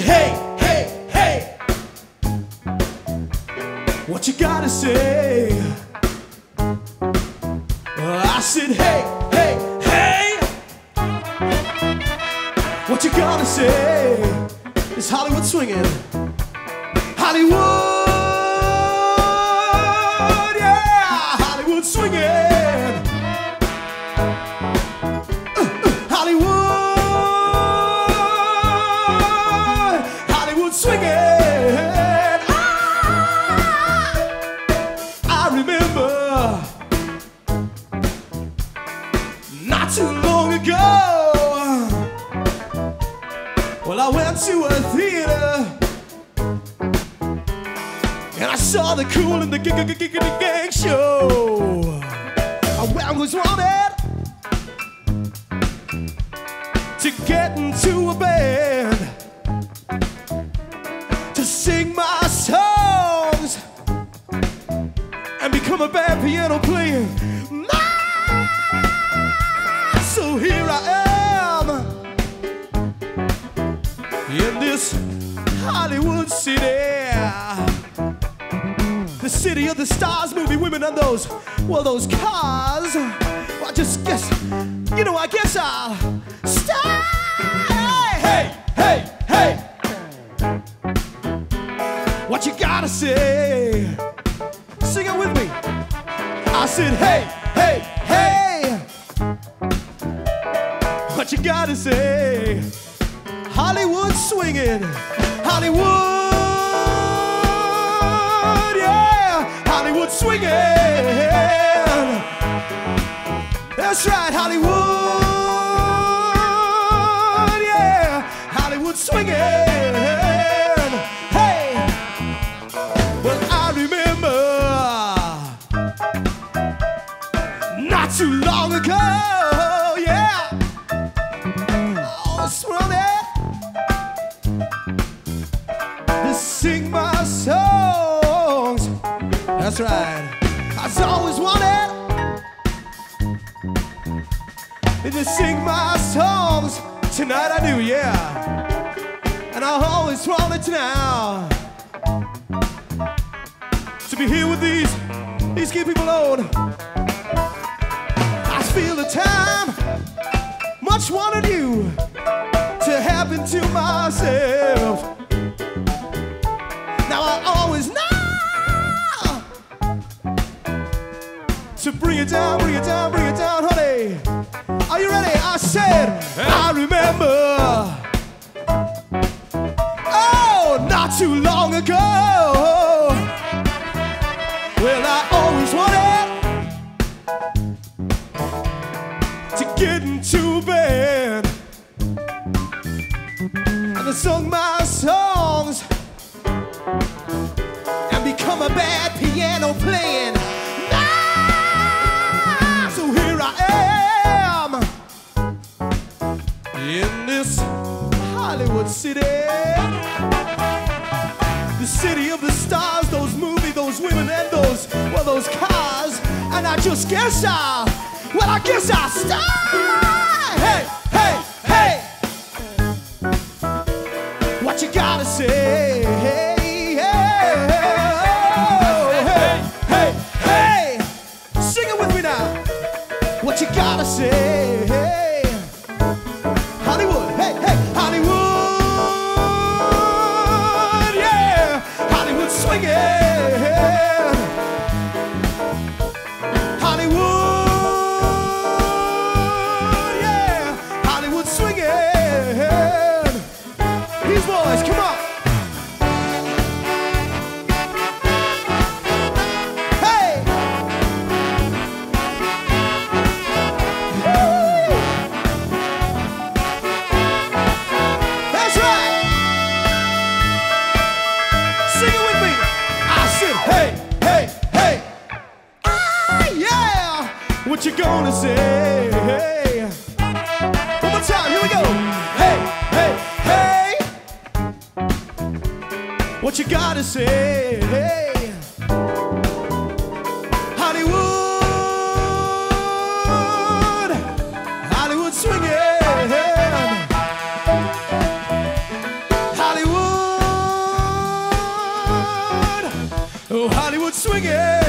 said, hey, hey, hey. What you gotta say? I said, hey, hey, hey. What you gotta say? It's Hollywood swinging. Hollywood, to a theater and I saw the Kool and the Gang, gang, gang, gang show. I was wanted to get into a band to sing my songs and become a bad piano player. So here I am this Hollywood city. The city of the stars, movie women, and those, well, those cars. Well, I just guess, you know, I guess I'll stay. Hey, hey, hey. What you gotta say? Sing it with me. I said, hey, hey, hey. What you gotta say? Hollywood swinging, Hollywood, yeah, Hollywood swinging. That's right, Hollywood, yeah, Hollywood swinging. That's right. I was always wanted to sing my songs. Tonight I do, yeah. And I always wanted to now to be here with these these good people on. I feel the time much wanted you to happen to myself. To bring it down, bring it down, bring it down, honey. Are you ready? I said, I remember. Oh, not too long ago. Well, I always wanted to get into bed. And I sung my songs and become a bad piano playing. Those, well, those cars. And I just guess I, well, I guess I start. Hey, hey, hey. What you gotta say? Hey, hey, hey. Sing it with me now. What you gotta say? what you gonna say. One more time, here we go. Hey, hey, hey. What you gotta say. Hey. Hollywood, Hollywood swinging. Hollywood, oh Hollywood swinging.